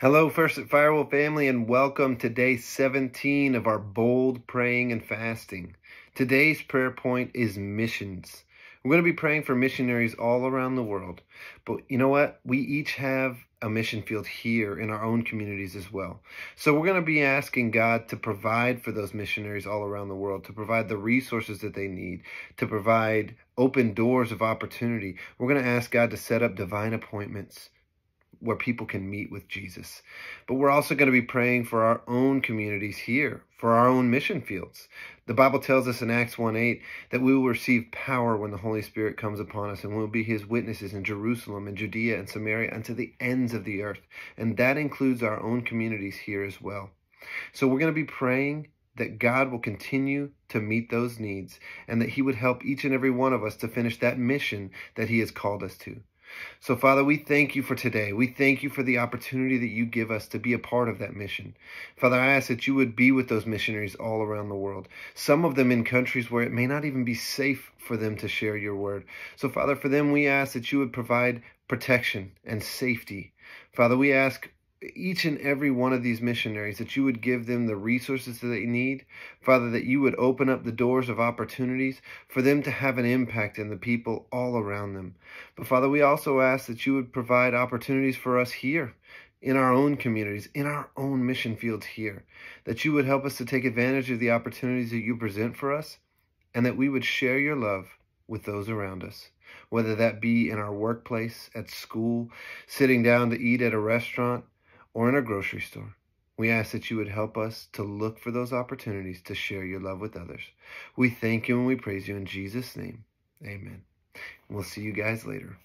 Hello, First at Firewheel family, and welcome to day 17 of our bold praying and fasting. Today's prayer point is missions. We're going to be praying for missionaries all around the world. But you know what? We each have a mission field here in our own communities as well. So we're going to be asking God to provide for those missionaries all around the world, to provide the resources that they need, to provide open doors of opportunity. We're going to ask God to set up divine appointments where people can meet with Jesus. But we're also going to be praying for our own communities here, for our own mission fields. The Bible tells us in Acts 1 8 that we will receive power when the Holy Spirit comes upon us, and we'll be his witnesses in Jerusalem and Judea and Samaria unto the ends of the earth. And that includes our own communities here as well. So we're going to be praying that God will continue to meet those needs and that he would help each and every one of us to finish that mission that he has called us to. So, Father, we thank you for today. We thank you for the opportunity that you give us to be a part of that mission. Father, I ask that you would be with those missionaries all around the world, some of them in countries where it may not even be safe for them to share your word. So, Father, for them, we ask that you would provide protection and safety. Father, we ask each and every one of these missionaries, that you would give them the resources that they need. Father, that you would open up the doors of opportunities for them to have an impact in the people all around them. But Father, we also ask that you would provide opportunities for us here in our own communities, in our own mission fields here, that you would help us to take advantage of the opportunities that you present for us, and that we would share your love with those around us, whether that be in our workplace, at school, sitting down to eat at a restaurant, or in a grocery store. We ask that you would help us to look for those opportunities to share your love with others. We thank you and we praise you in Jesus' name. Amen. we'll see you guys later.